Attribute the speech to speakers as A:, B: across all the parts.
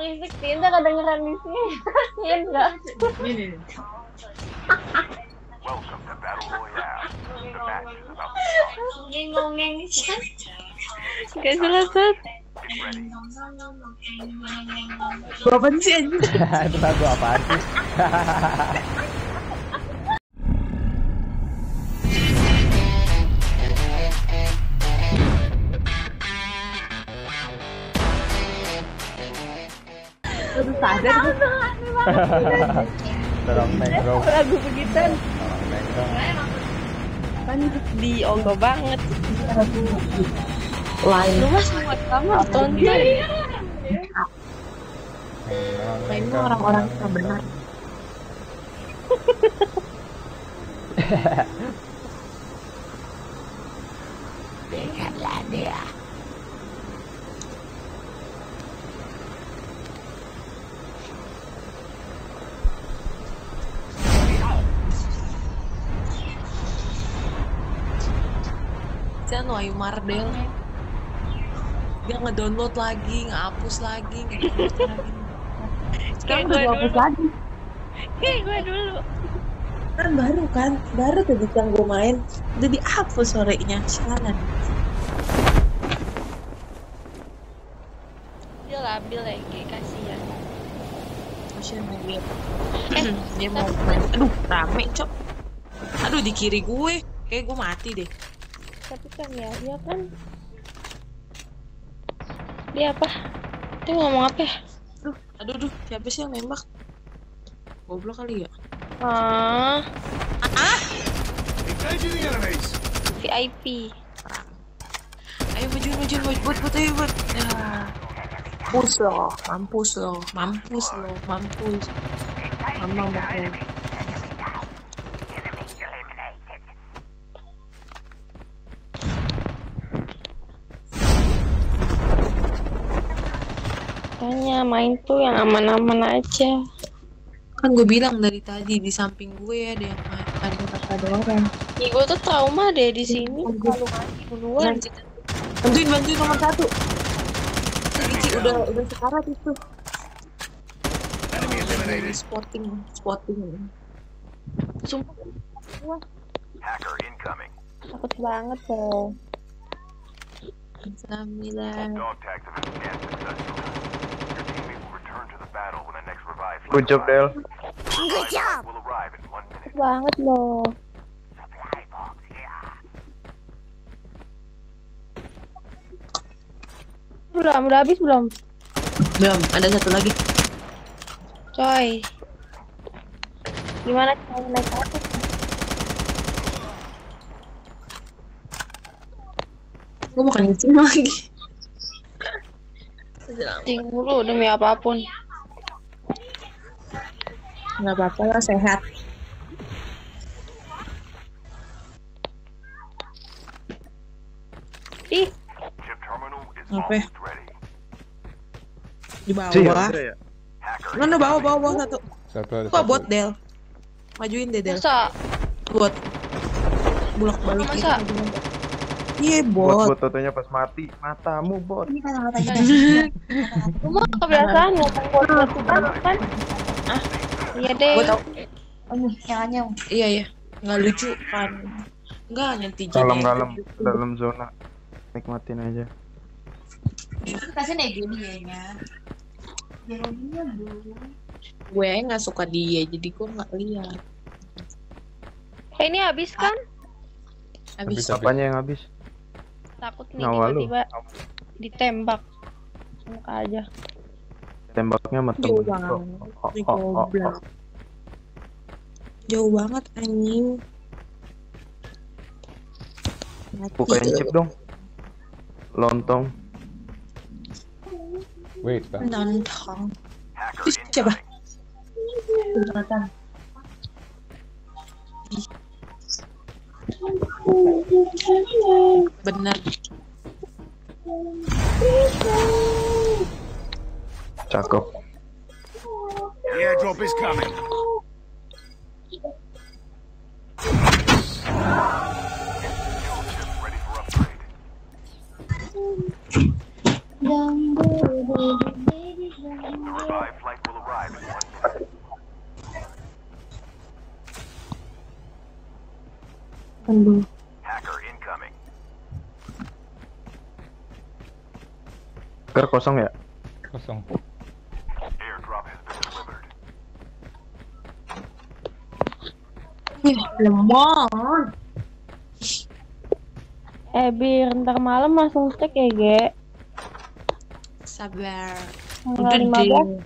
A: berisik Tinta kedengeran di sini. Iya enggak?
B: Ini.
A: Ngomong-ngomong kan? Gak jelas banget.
B: Gua sih anjing?
C: itu lagu apaan sih?
B: Gua.
C: Dorong bro.
A: Lagu
C: dong.
A: kan di ongo banget.
B: Lain.
A: Lu mah semua kamu tonton.
C: Dong.
B: orang-orang yang benar.
D: Ayu Mardel dia ngedownload lagi, ngehapus lagi, ngedownload lagi.
B: Sekarang udah hapus lagi.
A: Kayak gue dulu.
B: Kan baru kan, baru tadi yang gue main udah dihapus sorenya. Sialan.
A: Dia labil lagi kasihan.
D: Kasian dia. dia mau main. Aduh, rame, cok. Aduh, di kiri gue. Kayak gue mati deh.
A: Tapi kan ya, dia kan dia apa? Dia ngomong apa ya?
D: Aduh, aduh, aduh. Siapa sih yang nembak? Goblok kali ya?
A: Ah,
E: enemies.
A: VIP.
D: Ayo maju, maju, maju, buat, buat, ayo, buat. Ya. Mampus loh, mampus loh, mampus loh, mampus. Mama mau.
A: Tanya main tuh yang aman-aman aja.
D: Kan gue bilang dari tadi di samping gue ada yang ma- ada ada orang.
A: Ih, gue tuh trauma deh di sini. Kalau mati duluan.
D: Bantuin, bantuin nomor satu. Cici udah udah sekarat itu. Spotting, spotting.
A: Sumpah,
E: Hacker incoming.
A: takut banget loh.
D: Sembilan.
C: Good job, Del.
E: Good job.
A: Banget loh. Belum, udah habis belum?
D: Belum, ada satu lagi.
A: Coy. Gimana cara naik ke atas?
D: Gue makan kencing lagi.
A: Cing dulu demi apa pun.
D: Gak apa-apa lah, sehat.
A: Ih,
D: Apa ya? Di bawah.
C: Sih, ada ya?
E: Hacker
D: Mana bawah, bawah, bawah satu.
C: Satu ada satu.
D: buat Del. Majuin deh, Del.
A: masa?
D: Buat. Bulak balik
A: Masa?
D: Iya,
C: Bot,
D: bot.
C: bot fotonya pas mati. Matamu, bot.
B: Ini kata-katanya.
A: Lu mah kebiasaan ngomong buat kan kan? Ah, iya deh.
D: Gue tau.
B: Yang anyong.
D: Iya, iya. Nggak lucu kan. Enggak, nanti jadi.
C: Kalem-kalem dalam zona. Nikmatin aja.
B: Kasih nih gini dulu.
D: Gue nggak suka dia, jadi gue nggak lihat.
A: Eh, ini habis kan?
D: Habis.
C: Habis apanya yang habis?
A: Takut nih tiba-tiba ditembak. Muka aja.
C: Tembaknya sama
D: Jauh banget.
C: Oh, oh, oh, oh,
D: goblok.
C: oh.
D: Jauh banget anjing. Mati
C: Bukain chip dong. Lontong.
F: Wait, Bang.
E: Hacker
D: Ih, siapa?
B: Jonathan.
D: Bener
C: cakep.
E: Airdrop is coming. Hacker incoming.
C: Ker kosong ya?
F: Kosong.
B: Lemon.
A: Eh, Bir, ntar malam langsung cek ya, Ge.
D: Sabar.
B: Udah deh.
A: 15,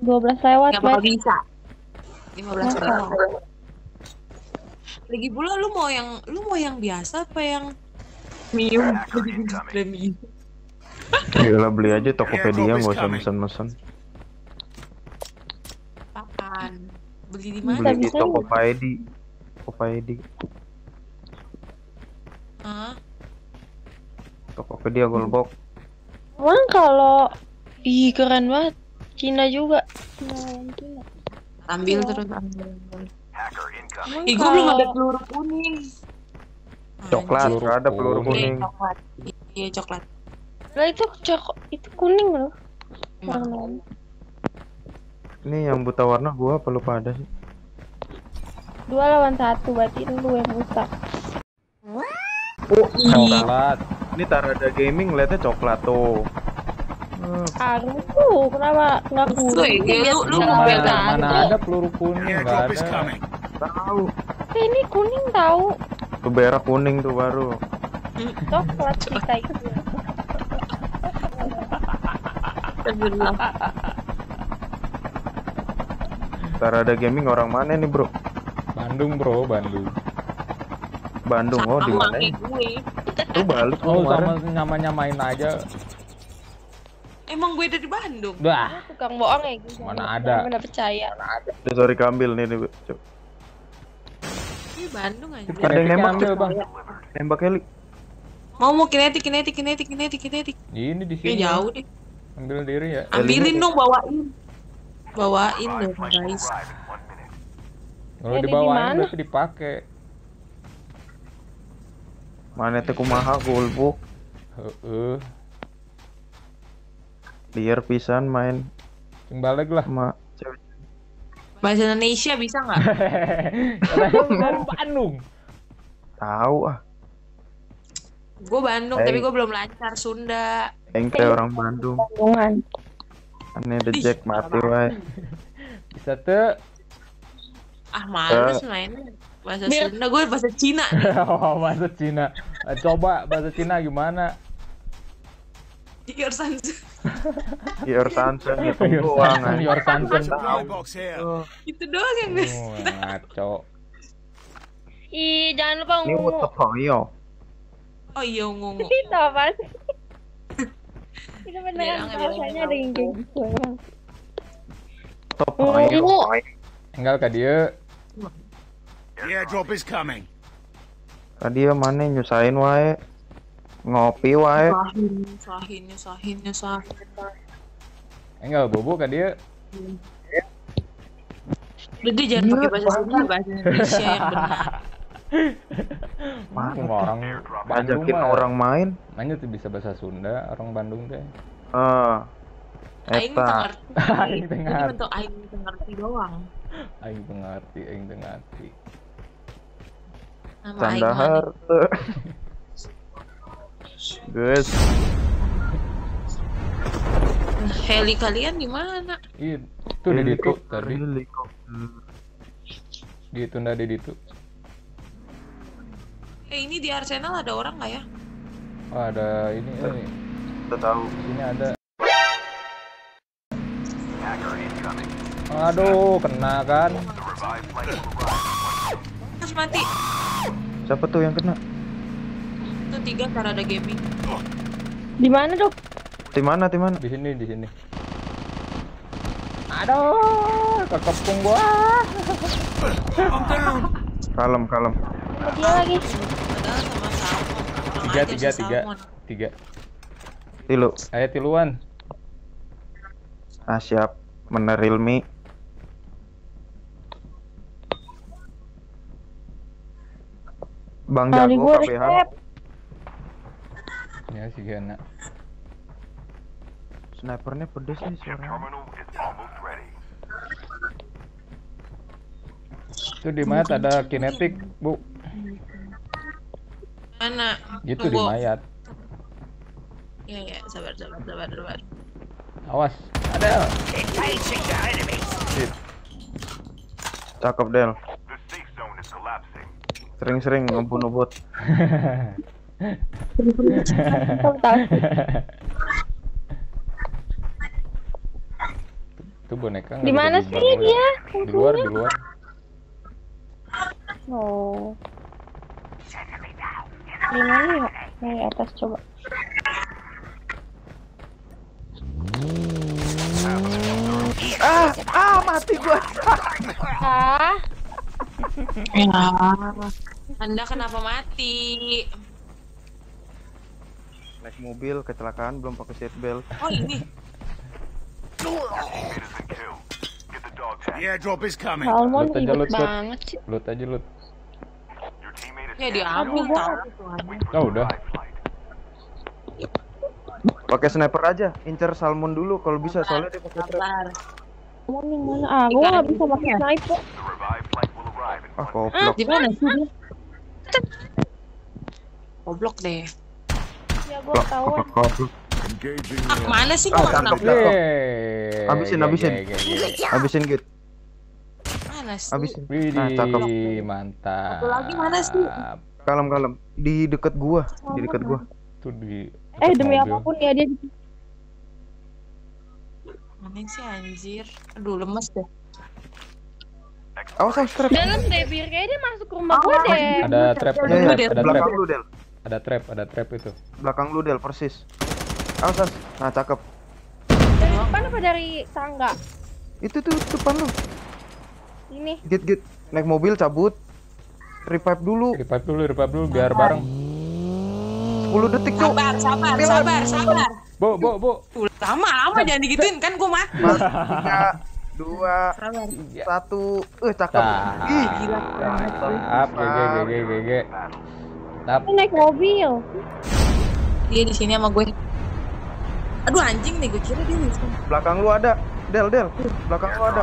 A: 12 lewat,
D: Gak bakal bisa. 15
A: Masa?
D: lewat. Lagi pula lu mau yang lu mau yang biasa apa yang premium? Premium.
C: Yalah beli aja Tokopedia nggak usah mesen-mesen.
D: Apaan? Beli di mana?
C: Beli di Tokopedia. Tokopedia.
D: Hah?
C: Tokopedia Goldbox.
A: Emang kalau Ih, keren banget. Cina juga. Nah, Cina.
D: Ambil
A: Iya.
D: terus ambil. Ih, gua belum ada peluru kuning.
C: Coklat,
D: Anjir.
C: ada peluru
F: Kuning.
D: Iya, coklat. Iya, coklat.
A: Lah itu cok itu kuning loh.
D: Emang.
A: Warnanya.
C: Ini yang buta warna gua apa lupa ada sih?
A: Dua lawan satu, berarti lu yang buta.
F: Coklat.
C: Ini Tarada Gaming liatnya coklat tuh. Hmm,
A: Harus tuh, kenapa nggak
D: Tuh,
A: kuning?
D: ya, lu- lu mau
A: satu.
F: Mana ada peluru kuning? Nggak
E: Airdrop is
F: ada.
C: tahu.
A: Eh, ini kuning tahu.
C: Tuh berak kuning tuh baru.
A: Coklat kita itu.
D: Astagfirullah.
C: Tarada Gaming orang mana nih bro?
F: Bandung bro, Bandung.
C: Bandung. Oh di mana?
D: gue.
C: Tuh balik
F: Oh sama nyama-nyamain aja.
D: Emang gue dari Bandung.
F: Dah.
A: Tukang bohong ya gitu.
F: Mana ada.
A: Mana percaya.
C: Udah sorry kambil nih. nih.
D: Ini Bandung aja.
C: Ada yang nembak,
F: ambil
C: Cuk.
F: bang.
C: Nembak Heli.
D: Mau mau kinetik kinetik kinetik kinetik kinetik.
F: Ini di
D: Ya
F: sini.
D: jauh deh.
F: Ambil diri ya.
D: Ambilin dong bawain. Bawain dong guys.
F: Kalau
A: di
F: dibawain berarti dipakai.
C: Mana teh kumaha gulbuk.
F: Heeh.
C: Liar pisan main
F: Sing balik lah.
C: cewek.
D: Bahasa Indonesia bisa nggak?
F: Dari Bandung.
C: Tahu ah.
D: gue Bandung
C: Hey.
D: tapi gue belum lancar Sunda.
C: Eng teh orang Bandung.
A: Bandungan.
C: Aneh the Jack mati wae.
F: Bisa tuh.
D: Ah males main bahasa
A: Biar-
D: Sunda gue bahasa Cina.
F: oh, bahasa Cina. Eh, Coba bahasa Cina gimana?
D: Your sons.
C: Your Sansen itu
F: Your
C: doang.
F: Sansen. Your Sansen.
E: Here.
D: Itu doang yang gue.
F: Oh, ngaco.
A: Ih, jangan lupa
C: Ini
A: ungu.
C: what the fuck yo.
D: Oh iya ngungu.
A: Itu apa sih? Itu beneran bahasanya ada yang kayak gitu.
C: Top
F: dia.
E: The airdrop is coming.
C: Tadi ya mana nyusahin wae. Ngopi wae.
D: Nyusahin, nyusahin, nyusahin, nyusahin.
F: Enggak bobo ke dia.
D: Berarti jangan pakai bahasa Sunda, bahasa Indonesia yang benar.
F: Mana orang Bandung
C: Ajakin
F: mah.
C: orang main.
F: Mainnya tuh bisa bahasa Sunda, orang Bandung teh.
C: Ah.
D: Aing tak
C: Eta.
D: ngerti.
F: Aing ngerti.
D: bentuk aing ngerti doang.
F: Aing teu ngerti, aing teu ngerti.
D: Nama aing
C: Candahar.
D: mana?
C: Guys,
D: Heli kalian di mana?
F: Ih, tuh di ditu tadi.
C: Helikopter.
F: Ditunda di ditu.
D: Eh ini di Arsenal ada orang nggak ya?
F: Oh, ada ini eh.
C: Kita tahu.
F: Di sini ada. Aduh, kena kan.
D: Terus mati.
C: Siapa tuh yang kena?
D: Itu tiga cara ada gaming.
A: Di mana, Dok?
C: Di mana? Di mana?
F: Di sini, di sini. Aduh, kekepung gua.
C: Kalem, kalem.
A: Dia lagi.
F: Tiga, tiga, tiga. Tiga.
C: Tilu.
F: Ayo tiluan.
C: Ah, siap. Menerilmi. Bang
A: Tadi
C: Jago
A: recap.
F: Ya si Gana.
C: Snipernya pedes nih suaranya.
F: Itu di mana ada kinetik, Bu?
D: Mana?
F: Gitu di mayat.
D: Ya ya, sabar sabar sabar sabar.
F: Awas. Ada. Shit.
C: Cakep Del.
E: The safe zone is collapsing.
C: Sering-sering ngebunuh bot.
F: Itu boneka
A: Di mana sih
F: dibangun.
A: dia?
F: Di luar, di luar.
A: Oh. Di mana ya? Dari atas coba.
C: Ah, ah mati gua.
A: Ah,
D: Ya. Anda kenapa mati?
C: Naik mobil kecelakaan belum pakai seat belt.
D: Oh ini.
E: The.
G: The airdrop is coming.
A: Salmon
F: Lut aja, lut.
A: banget sih.
F: Loot aja loot.
D: Ya diambil
E: for
F: Oh,
E: the
F: udah.
C: Pakai sniper aja, incer salmon dulu kalau bisa soalnya dia pakai trap.
D: Sabar.
A: Salmon yang mana? Ah, gua nggak bisa pakai sniper.
C: Ah, goblok.
D: Di mana sih dia? Goblok deh.
A: Ya gua.
C: Goblok.
G: Engaging
D: Ah, mana sih
C: Ah,
D: gua nggak
C: tangkap.
D: kenal?
F: Yeay.
C: Habisin, habisin. Habisin git,
D: Mana sih?
C: habisin. Nah, cakep.
F: mantap.
D: Satu lagi mana sih?
C: Kalem kalem. Di deket gua, di deket gua.
F: Itu di
A: Eh demi
F: apa
A: pun ya dia
D: Mana sih anjir? Aduh lemes deh.
C: Awas awas trap.
A: dalam deh bir kayaknya dia masuk ke rumah gua deh.
F: Ada trap, ada trap, ada trap.
C: belakang lu Del,
F: Ada trap, ada trap itu.
C: belakang lu Del persis. Awas awas. Nah cakep.
A: Dari depan apa dari tangga?
C: Itu tuh depan lu.
A: Ini.
C: Git git. Naik mobil cabut. Revive dulu.
F: Revive dulu, revive dulu biar bareng.
C: 10 detik tuh.
D: Sabar, sabar, sabar, sabar.
F: Bo, bo, bo.
D: Tuh, lama, lama jangan digituin kan gua mati.
C: Mas, dua,
D: Sabar.
C: satu. Eh cakep.
F: Tap.
C: Ih,
F: Tap, GG, GG, GG. Tap.
A: Ini naik mobil.
D: Dia di sini sama gue. Aduh anjing nih, gue kira dia di sini.
C: belakang lu ada. Del Del. Belakang lu ada.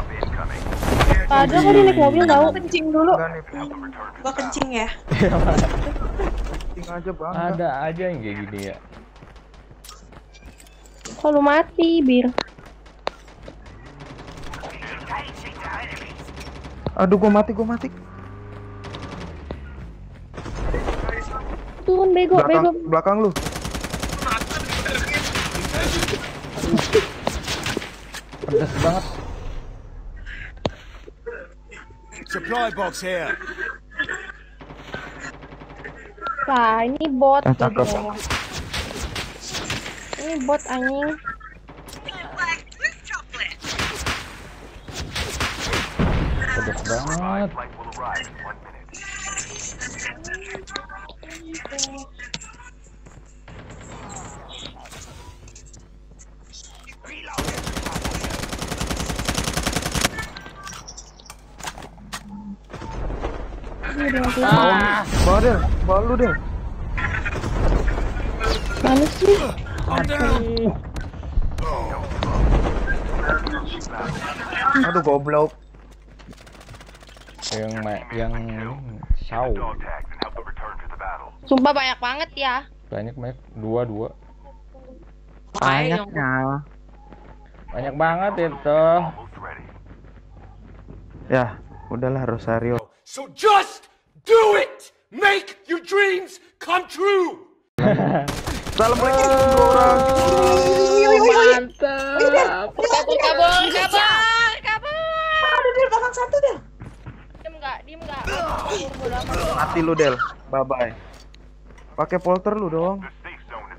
A: Ada kok dia naik mobil tahu.
D: Kencing dulu. Gua kencing ya.
C: Tinggal aja bang.
F: Ada aja yang kayak gini ya.
A: Kalau mati bir.
C: Aduh gua mati gua mati.
A: Turun bego
C: Belakang
A: bego.
C: belakang lu.
F: Pedes banget.
G: supply box here.
A: Lah ini bot. Ini bot anjing. Mati.
F: Ah,
C: Bawa Del, bawa lu Del.
A: Mana sih?
C: Aduh goblok.
F: Yang yang saw.
A: Sumpah banyak banget ya.
F: banyak banyak dua dua
C: Banyaknya.
F: banyak banget itu.
C: Ya, udahlah Rosario.
G: So just do it! Make your dreams come true!
C: Assalamualaikum orang.
F: mantap
A: Kabur kabur kabur kabur.
D: Ada di belakang satu deh.
A: Nggak? Bodo amat.
C: Mati lu Del. Bye bye. Pakai polter lu dong.
E: The safe zone